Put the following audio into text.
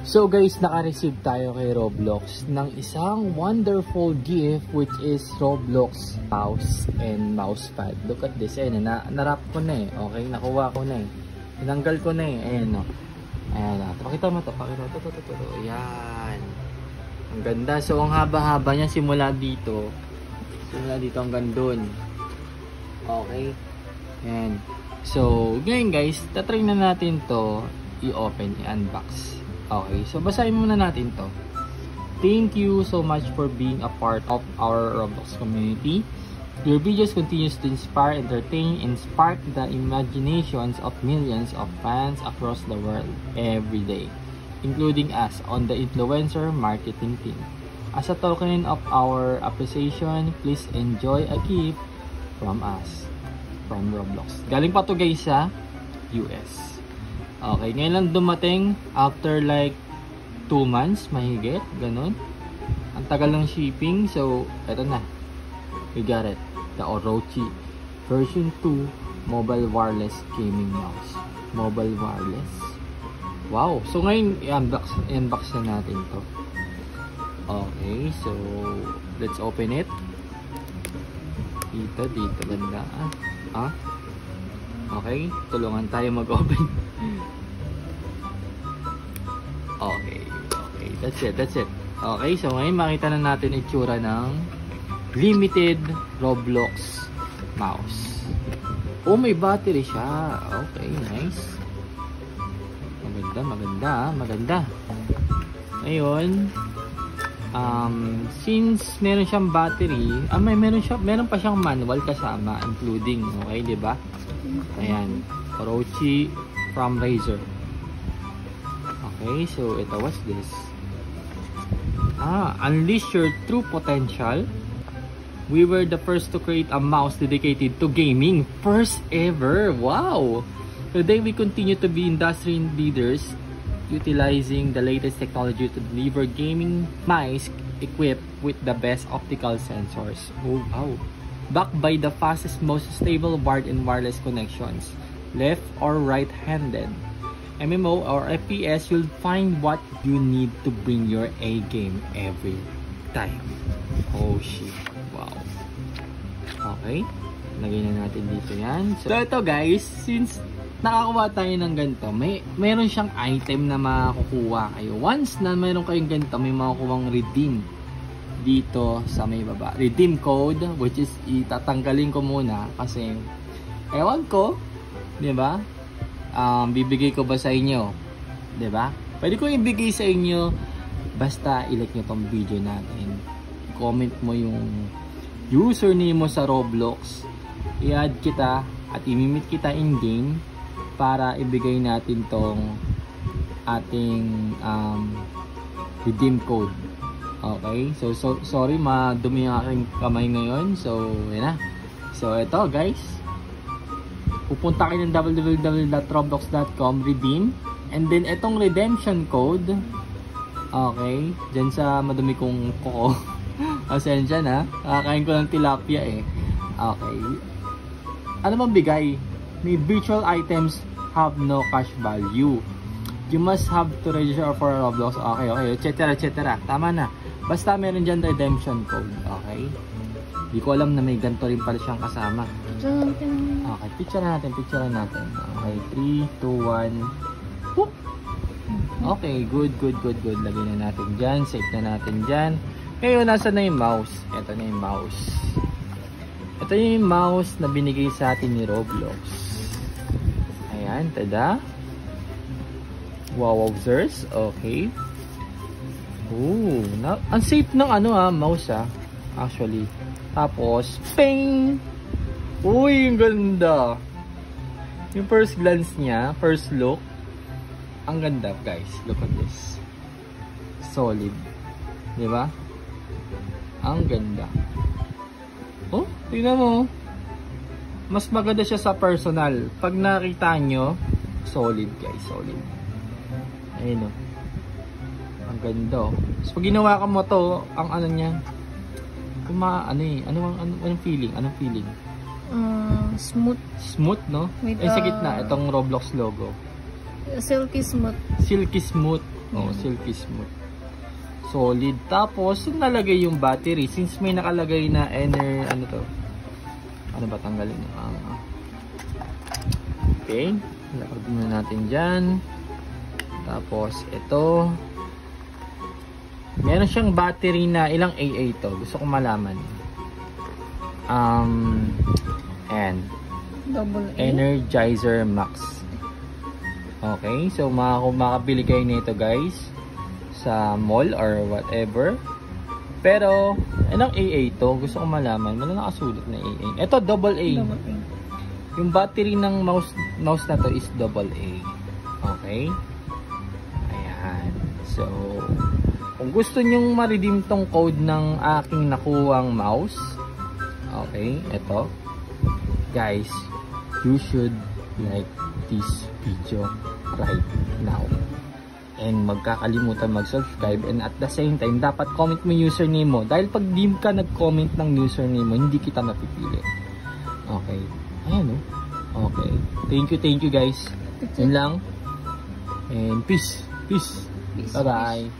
So guys, naka-receive tayo kay Roblox ng isang wonderful gift which is Roblox mouse and mousepad. Look at this. Ayan, na, narap ko na eh. Okay, nakuha ko na eh. Tinanggal ko na eh. Ayan o. Ayan o. Pakita mo to. Pakita mo to. to, to, to, to. Ayan. Ang ganda. So, ang haba-haba niya simula dito. Simula dito hanggang dun. Okay. Ayan. So, ngayon guys, tatry na natin to i-open, i-unbox. Okay, so basahin muna natin to. Thank you so much for being a part of our Roblox community. Your videos continues to inspire, entertain, and spark the imaginations of millions of fans across the world every day, including us on the influencer marketing team. As a token of our appreciation, please enjoy a gift from us, from Roblox. Galing pa to guys sa US. Okay, ngayon lang dumating after like 2 months, mahigit, ganun. Ang tagal ng shipping, so eto na. We got it. The Orochi version 2 mobile wireless gaming mouse. Mobile wireless. Wow. So ngayon i-unbox i-unbox na natin 'to. Okay, so let's open it. Dito, dito banda. Ah. Okay, tulungan tayo mag-open. That's it, that's it. Okay, so ngayon makita na natin itsura ng limited Roblox mouse. Oh, may battery siya. Okay, nice. Maganda, maganda, maganda. Ngayon, um, since meron siyang battery, ah, may meron siya, meron pa siyang manual kasama including, okay, 'di ba? Ayan, Orochi from Razer. Okay, so ito, what's this? Ah, unleash your true potential. We were the first to create a mouse dedicated to gaming. First ever! Wow! Today we continue to be industry leaders utilizing the latest technology to deliver gaming mice equipped with the best optical sensors. Oh wow! Backed by the fastest, most stable wired and wireless connections, left or right-handed. MMO or FPS, you'll find what you need to bring your A game every time. Oh shit. Wow. Okay. Lagay na natin dito yan. So, ito guys, since nakakuha tayo ng ganito, may meron siyang item na makukuha kayo. Once na meron kayong ganito, may makukuha redeem dito sa may baba. Redeem code, which is itatanggalin ko muna kasi ewan ko, di ba? Um, bibigay ko ba sa inyo? ba? Pwede ko ibigay sa inyo basta i-like niyo tong video natin. Comment mo yung username mo sa Roblox. I-add kita at imimit kita in-game para ibigay natin tong ating um, redeem code. Okay? So, so sorry, madumi ang aking kamay ngayon. So, yan na. So, ito guys pupunta kayo ng www.roblox.com, redeem, and then itong redemption code, okay, dyan sa madumi kong kuko, asensya na, kakain ko ng tilapia eh, okay, ano bang bigay? May virtual items have no cash value. You must have to register for Roblox. Okay, okay, etc. etc. Tama na. Basta meron dyan redemption code. Okay. Hindi ko alam na may ganito rin pala siyang kasama. Okay, picture natin, picture natin. Okay, 3, 2, 1. Whoop! Okay, good, good, good, good. Lagay na natin dyan. Save na natin dyan. Ngayon, nasa na yung mouse? Ito na yung mouse. Ito yung mouse na binigay sa atin ni Roblox. Ayan, tada. Wow, wowzers. Okay. Ooh, na ang safe ng ano ah, mouse ah. Actually. Tapos, ping! Uy, ang ganda. Yung first glance niya, first look, ang ganda guys. Look at this. Solid. Di ba? Ang ganda. Oh, tingnan mo. Mas maganda siya sa personal. Pag nakita nyo, solid guys, solid. Ayun oh. Ang ganda oh. So, pag ginawa ka mo to, ang ano niya, kuma, ano eh, ano, ano, anong feeling? Anong feeling? Uh, smooth. Smooth, no? With, Ay, sa gitna, itong Roblox logo. Silky smooth. Silky smooth. Oh, silky smooth. Solid. Tapos, yung nalagay yung battery, since may nakalagay na ener, ano to? Ano ba tanggalin? Ah, okay. Lakad na natin dyan. Tapos, ito. Meron siyang battery na ilang AA to. Gusto ko malaman. Um, and Double A. Energizer Max. Okay, so maka makabili kayo nito guys sa mall or whatever. Pero, anong AA to? Gusto ko malaman. Wala nakasulat na AA. Ito, double A. Double A. Yung battery ng mouse mouse na to is double A. Okay? Ayan. So, kung gusto nyong ma-redeem tong code ng aking nakuwang mouse, okay, ito. Guys, you should like this video right now. And magkakalimutan mag-subscribe and at the same time, dapat comment mo username mo. Dahil pag di ka nag-comment ng username mo, hindi kita mapipili. Okay. Ayan oh. Okay. Thank you, thank you guys. Yun lang. And peace. Peace. Peace. Bye-bye.